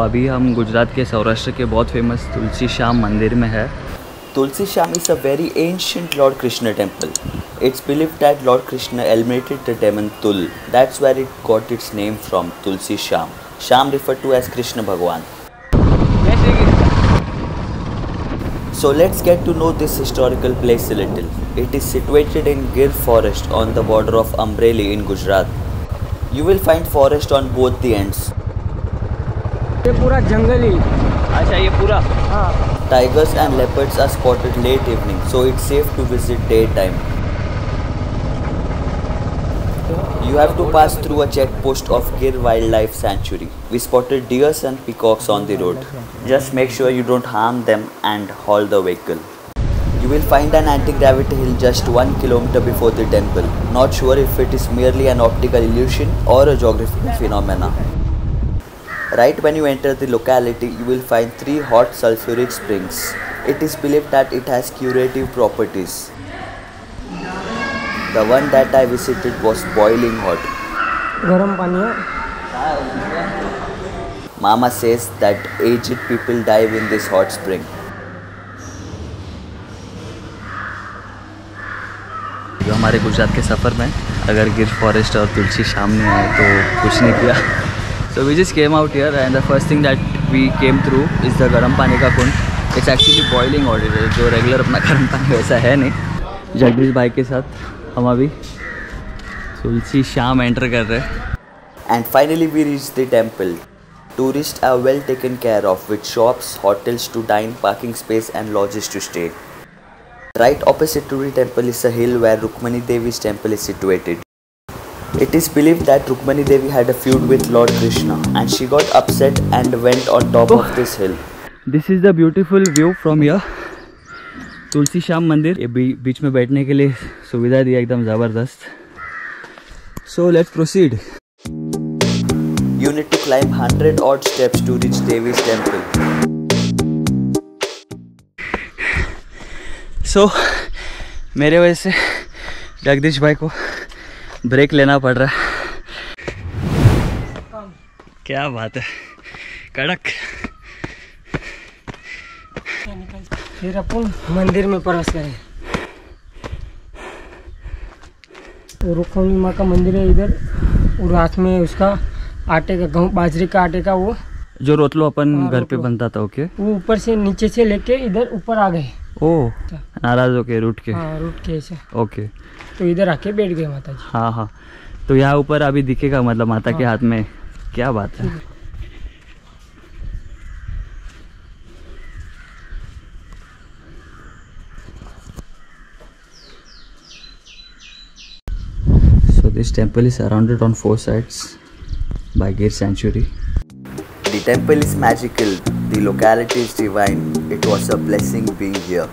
अभी हम गुजरात के सौराष्ट्र के बहुत फ़ेमस तुलसी श्याम मंदिर में है। Tulsi Shyam is a very ancient Lord Krishna temple it's believe that Lord Krishna eliminated the demon Tul that's where it got its name from Tulsi Shyam Shyam refer to as Krishna Bhagwan so let's get to know this historical place little it is situated in Gir forest on the border of Amreli in Gujarat you will find forest on both the ends ये पूरा जंगल ही अच्छा ये पूरा हाँ Tigers and leopards are spotted late evening, so it's safe to visit daytime. You have to pass through a checkpost of Gir Wildlife Sanctuary. We spotted deers and peacocks on the road. Just make sure you don't harm them and halt the vehicle. You will find an anti-gravity hill just one kilometer before the temple. Not sure if it is merely an optical illusion or a geographical phenomena. Right when you enter the locality, you will find three hot sulfuric springs. It is believed that it has curative properties. The one that I visited was boiling hot. गरम पानी है Mama says that aged people dive in this hot spring. जो हमारे गुजरात के सफ़र में अगर गिर forest और तुलसी नहीं आए तो कुछ नहीं किया so we just came out here and the first thing that we came through is the गर्म पानी का कुंड इट्स एक्चुअली बॉइलिंग वाटर जो रेगुलर अपना गर्म पानी वैसा है नहीं जगदीश भाई के साथ हम अभी तुलसी श्याम एंटर कर रहे हैं And finally, we reached the temple. Tourists are well taken care of with shops, hotels to dine, parking space, and lodges to stay. Right opposite to the temple is a hill where Rukmani Devi's temple is situated. It is believed that Rukmani Devi had a feud with Lord Krishna and she got upset and went on top oh. of this hill. This is the beautiful view from yer Tulsi Shyam Mandir ये बीच में बैठने के लिए सुविधा दिया एकदम ज़बरदस्त so let's proceed You need to climb 100 odd steps to reach Devi's temple. So मेरे वजह से जगदीश भाई को ब्रेक लेना पड़ रहा है। क्या बात है। कड़क। फिर अपन मंदिर में प्रवेश करें। तो माँ का मंदिर है इधर। और हाथ में उसका आटे का गेहूँ बाजरे का आटे का वो जो रोतलो अपन हाँ, घर पे बनता था ओके। वो ऊपर से नीचे से लेके इधर ऊपर आ गए। ओ नाराज़ होके रूट के। हाँ रूट के ऐसे। ओके। तो इधर आके बैठ गए माता जी हाँ हाँ। तो यहाँ ऊपर अभी दिखेगा मतलब माता के हाँ। हाथ में क्या बात है? So this temple is surrounded on four sides by Gir Sanctuary. Temple is magical, the locality is divine. It was a blessing being here.